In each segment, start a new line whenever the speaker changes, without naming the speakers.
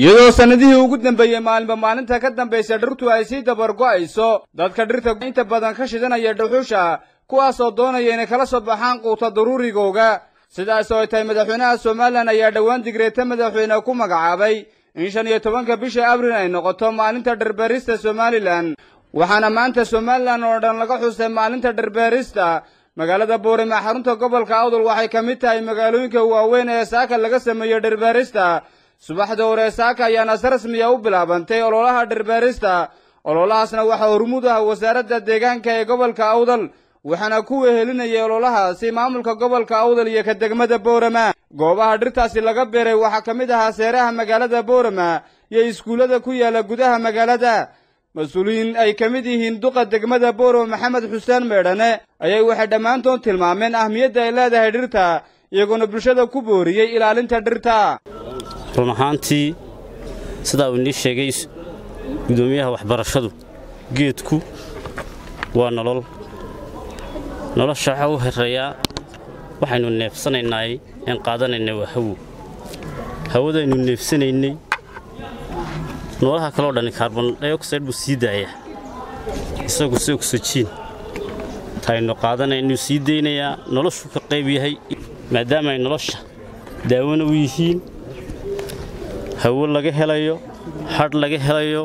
iyadoo sannadihii ugu dambeeyey maalinba maalinta ka dambaysa dhirtu ay sii dabargo'ayso dadka dhirta inta badan ka shidanaya dhuxusha kuwaasoo doonaya inay kala soo baxaan quuta daruurigooga. Sidaas oo ay tahay madaxweynaha somalilan ayaa dhowaan digreeta madaxweyne ku magacaabay in shan iyo tobanka bisha abril ay noqoto maalinta dhirbeerista somalilan waxaana maanta somalilan oo dhan laga xusay maalinta dhirbeerista. Magaalada boorima xarunta gobolka awdal waxay ka mid tahay magaalooyinka waaweyn ee saaka laga sameeyo dhirbeerista subaxda hore saaka ayaana si rasmiya u bilaabantay ololaha dhirbeerista. Ololahaasna waxaa hormuud ah wasaaradda deegaanka ee gobolka awdal waxaana ku wehelinayay ololahaasi maamulka gobolka awdal iyo ka degmada boorama. Goobaha dhirtaasi laga beeray waxaa ka mid ahaa seeraha magaalada boorama iyo iskuullada ku yaalla gudaha magaalada. Mas'uuliyiin ay ka mid yihiin duqa degmada boorama maxamed xuseen meedhane ayay waxay dhammaantood tilmaameen ahmiyadda ay leedahay dhirta iyagoona bulshada ku booriyey ilaalinta dhirta
run ahaantii sidaa uu inii sheegay gudoomiyaha waxbarashadu geedku waa nolol. Nolosha waxaa u horreeyaa waxaynu neefsanaynaay een qaadanayna waa hawo. Hawadaynu neefsanaynay. Noolaha kaleo dhanni kaarbon dayoksayd buu sii daayaa. Isagu si ogsojiin taynu qaadanaynu sii daynayaa noloshuu ka qayb yahay maadaama ay nolosha daawona u yihiin hawo laga helayo hadh laga helayo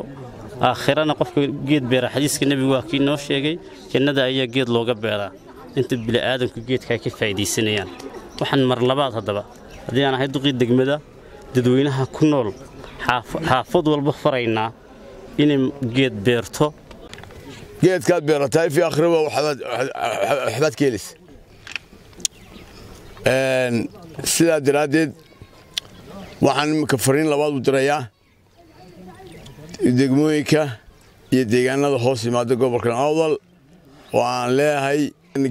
aakhirana qofka geed beera. Xadiiska nebigu waa kii noo sheegay jannada ayaa geed looga beeraa. Inta bili'aadanku geedka ay ka faa'iidaysanayaan. Waxaan mar labaad haddaba haddii aan ahay duqii degmada dadweynaha ku nool xaafad walba faraynaa inay geed beerto.
Geedkaad beerataa fi akhriba waxbaad ka helaysa sidaa daraaddeed waxaan iminka fariin labaad u dirayaa degmooyinka iyo deegaanada hoos yimaada gobolkan. Awdal oo aan leeyahay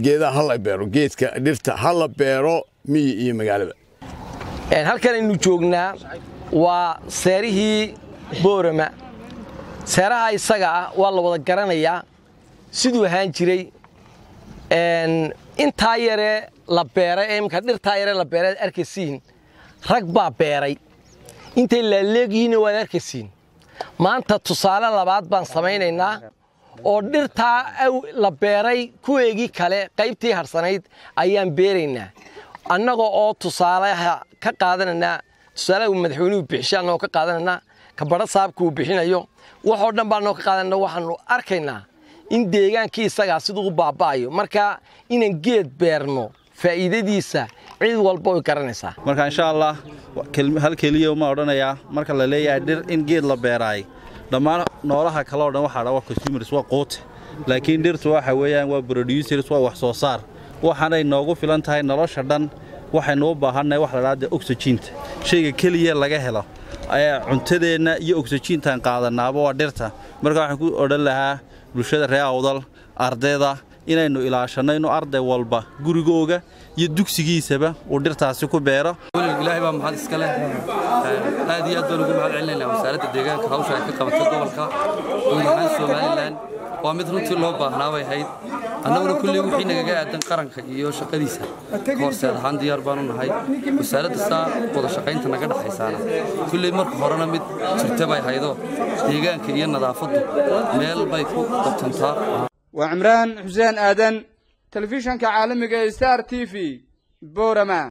geedaha ha la beero geedka dhirta ha la beero miyi iyo magaalaba
halkan aynu joognaa waa seerihii boorama. Seeraha isaga ah waa la wada garanayaa siduu ahaan jiray. Intaa yaree la beeray ee imminka dhirtaa yaree la beeray arkaysiin rag baa beeray. Intay laaleegyihiinna waad arkaysiin. Maanta tusaale labaad baan samaynaynaa oo dhirtaa la beeray kuweegii kale qaybtii harsanayd ayaan beeraynaa. Annaga oo tusaalaha ka qaadanaynaa tusaalaha madaxweynuhu bixishay annagoo ka qaadanaynaa kabadho saabka uu bixinayo waxoo dhan baan annagoo ka qaadanayna waxaanu arkaynaa in deegaankii isagaa siduu u baaba'ayo. Marka inaan geed beerno faa'iidadiisa cid walba way garanaysaa.
Marka insha allah hal keliya uma odhanayaa marka la leeyahay dhir in geed la beeraay dhammaan noolaha kale oo dhan waxaa dha waa consumers waa quute laakiin dhirtu waxa weeyaan waa producers waa wax soo saar. Waxaanay noogu filan tahay nolosha dhan. Waxaynu u baahannahay wax la dhahda oxygiinta shayga keliya laga helo. Ayaa cuntadeenna iyo oxygiintaan qaadanaaba waa dhirta. Marka waxaan ku odhan lahaa bulshada reer awdal ardayda inaynu ilaashanno inuu arday walba gurigooga iyo dugsigiisaba uu dhirtaasi ku beero.
Ilaahay baa mahad iska leh. Aad iyo aad baan ugu mahad celinaynaa wasaaradda deegaanka. Hawsha ay ka qabatay gobolka guud ahaan somalilan waa mid runtii loo baahnaa bay ahayd annaguna kulley wixii nagaga aadan qaranka iyo shaqadiisa. Horseed ahaan diyaar baanu nahay. Wasaaradda saa wada shaqaynta naga dhexaysaana kulley marka horena mid jirta bay haydo deegaanka iyo nadaafaddu meel bay ku qabtantaa
waa cimraan xuseen aadan telefishanka caalamiga ee star t v boorama